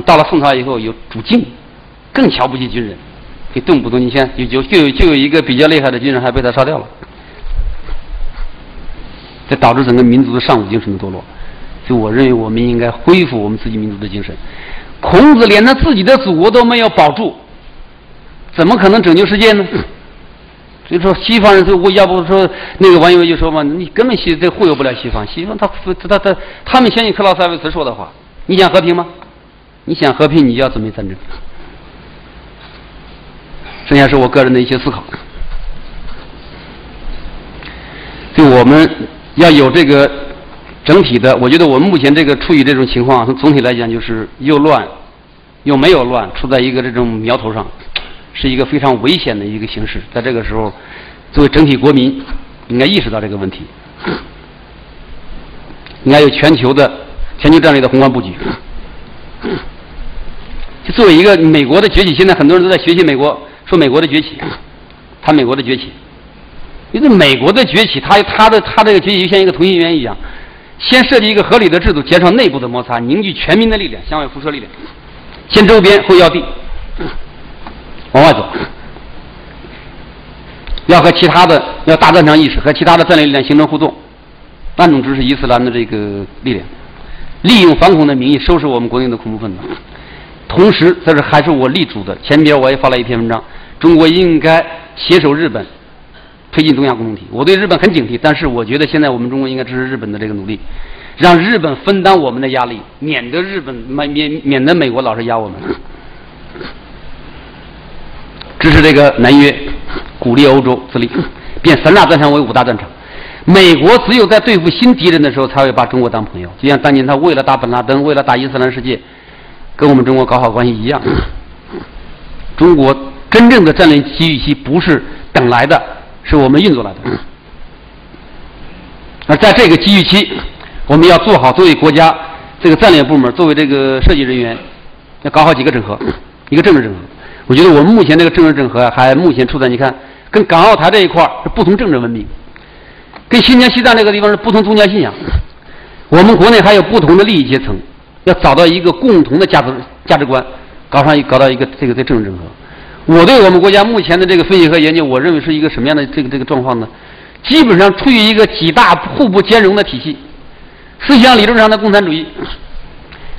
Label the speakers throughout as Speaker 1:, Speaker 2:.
Speaker 1: 到了宋朝以后有主敬，更瞧不起军人，就动不动你先有就就有就有一个比较厉害的军人还被他杀掉了，这导致整个民族的尚武精神的堕落。就我认为我们应该恢复我们自己民族的精神。孔子连他自己的祖国都没有保住，怎么可能拯救世界呢？所以说，西方人说，我要不说那个网友就说嘛，你根本西这忽悠不了西方。西方他他他他们相信克劳塞维茨说的话。你想和平吗？你想和平，你就要准备战争。剩下是我个人的一些思考。就我们要有这个整体的，我觉得我们目前这个处于这种情况，从总体来讲就是又乱又没有乱，处在一个这种苗头上。是一个非常危险的一个形势，在这个时候，作为整体国民，应该意识到这个问题，应该有全球的全球战略的宏观布局。作为一个美国的崛起，现在很多人都在学习美国，说美国的崛起，谈美国的崛起，因为美国的崛起，它它的它这个崛起就像一个同心圆一样，先设计一个合理的制度，减少内部的摩擦，凝聚全民的力量，向外辐射力量，先周边后要地。往外走，要和其他的要大战场意识和其他的战略力量形成互动，暗中支持伊斯兰的这个力量，利用反恐的名义收拾我们国内的恐怖分子。同时，这是还是我力主的。前边我也发了一篇文章，中国应该携手日本，推进东亚共同体。我对日本很警惕，但是我觉得现在我们中国应该支持日本的这个努力，让日本分担我们的压力，免得日本免免免得美国老是压我们。支持这个南约，鼓励欧洲自立，变三大战场为五大战场。美国只有在对付新敌人的时候，才会把中国当朋友。就像当年他为了打本拉登，为了打伊斯兰世界，跟我们中国搞好关系一样。中国真正的战略机遇期不是等来的，是我们运作来的。而在这个机遇期，我们要做好作为国家这个战略部门，作为这个设计人员，要搞好几个整合，一个政治整合。我觉得我们目前这个政治整合还目前处在你看，跟港澳台这一块是不同政治文明，跟新疆西藏这个地方是不同宗教信仰。我们国内还有不同的利益阶层，要找到一个共同的价值价值观，搞上一搞到一个这个这政治整合。我对我们国家目前的这个分析和研究，我认为是一个什么样的这个这个状况呢？基本上处于一个几大互不兼容的体系：思想理论上的共产主义，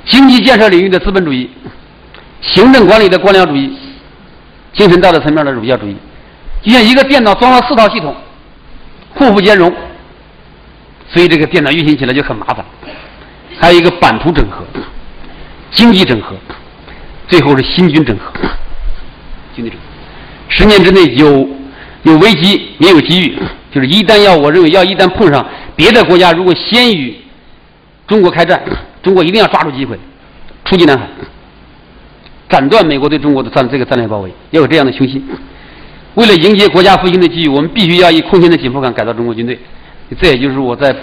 Speaker 1: 经济建设领域的资本主义，行政管理的官僚主义。精神道德层面的儒家主义，就像一个电脑装了四套系统，互不兼容，所以这个电脑运行起来就很麻烦。还有一个版图整合、经济整合，最后是新军整合。经济整合，十年之内有有危机也有机遇，就是一旦要我认为要一旦碰上别的国家如果先与中国开战，中国一定要抓住机会，出击南海。斩断美国对中国的战这个战略包围，要有这样的雄心。为了迎接国家复兴的机遇，我们必须要以空前的紧迫感改造中国军队。这也就是我在《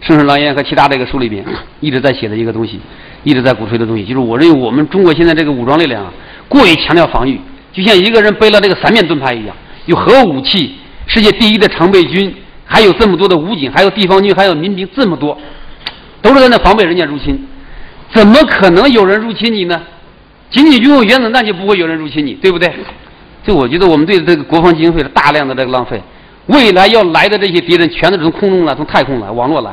Speaker 1: 盛世狼烟》和其他这个书里边一直在写的一个东西，一直在鼓吹的东西。就是我认为我们中国现在这个武装力量啊，过于强调防御，就像一个人背了这个三面盾牌一样，有核武器，世界第一的常备军，还有这么多的武警，还有地方军，还有民兵，这么多，都是在那防备人家入侵。怎么可能有人入侵你呢？仅仅拥有原子弹就不会有人入侵你，对不对？就我觉得我们对这个国防经费的大量的这个浪费，未来要来的这些敌人全都是从空中来，从太空来，网络来，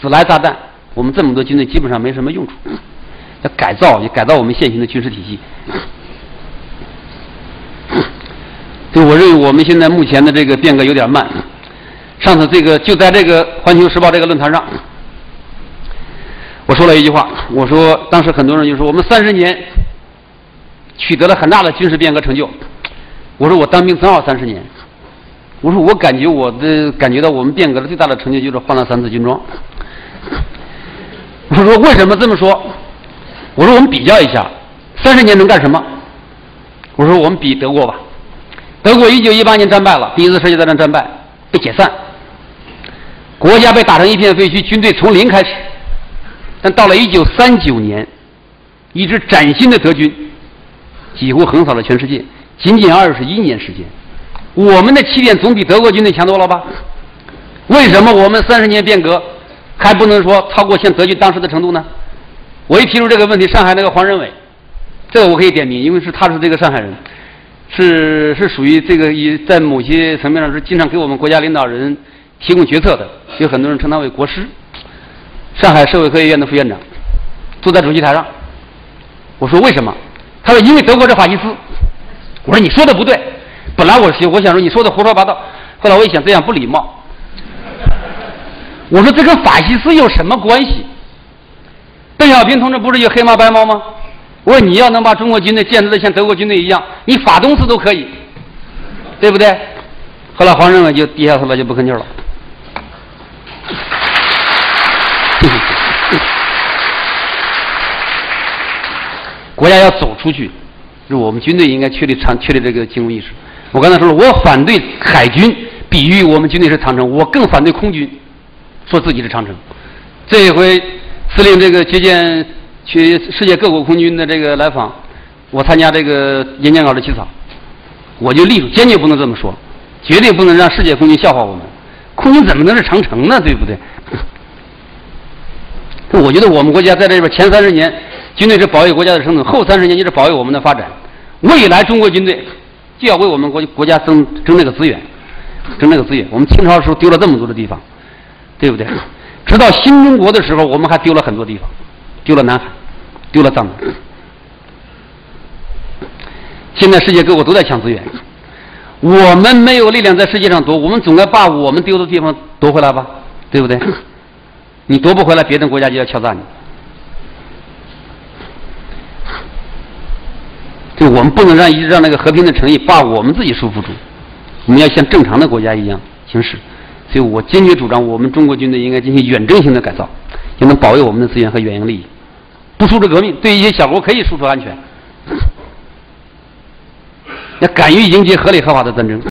Speaker 1: 只来炸弹。我们这么多军队基本上没什么用处，要改造，也改造我们现行的军事体系。就我认为我们现在目前的这个变革有点慢。上次这个就在这个《环球时报》这个论坛上，我说了一句话，我说当时很多人就说我们三十年。取得了很大的军事变革成就。我说我当兵正好三十年。我说我感觉我的感觉到我们变革的最大的成就就是换了三次军装。我说为什么这么说？我说我们比较一下，三十年能干什么？我说我们比德国吧。德国一九一八年战败了，第一次世界大战战败，被解散，国家被打成一片废墟，军队从零开始。但到了一九三九年，一支崭新的德军。几乎横扫了全世界，仅仅二十一年时间，我们的起点总比德国军队强多了吧？为什么我们三十年变革还不能说超过像德军当时的程度呢？我一提出这个问题，上海那个黄仁伟这个我可以点名，因为是他是这个上海人，是是属于这个以在某些层面上是经常给我们国家领导人提供决策的，有很多人称他为国师。上海社会科学院的副院长坐在主席台上，我说为什么？他说因为德国是法西斯。我说你说的不对，本来我我想说你说的胡说八道，后来我一想这样不礼貌。我说这跟法西斯有什么关系？邓小平同志不是有黑猫白猫吗？我说你要能把中国军队建设的像德国军队一样，你法东斯都可以，对不对？后来黄仁伟就低下头来就不吭气了。国家要走出去，是我们军队应该确立长确立这个进攻意识。我刚才说了，我反对海军比喻我们军队是长城，我更反对空军说自己是长城。这一回司令这个接见去世界各国空军的这个来访，我参加这个演讲稿的起草，我就立住坚决不能这么说，绝对不能让世界空军笑话我们。空军怎么能是长城呢？对不对？我觉得我们国家在这边前三十年，军队是保卫国家的生存，后三十年就是保卫我们的发展。未来中国军队就要为我们国国家争争那个资源，争那个资源。我们清朝的时候丢了这么多的地方，对不对？直到新中国的时候，我们还丢了很多地方，丢了南海，丢了藏南。现在世界各国都在抢资源，我们没有力量在世界上夺，我们总该把我们丢的地方夺回来吧，对不对？你夺不回来，别的国家就要敲诈你。就我们不能让一让那个和平的诚意把我们自己束缚住，我们要像正常的国家一样行事。所以我坚决主张，我们中国军队应该进行远征型的改造，也能保卫我们的资源和远洋利益。不输出革命，对一些小国可以输出安全。要敢于迎接合理合法的战争。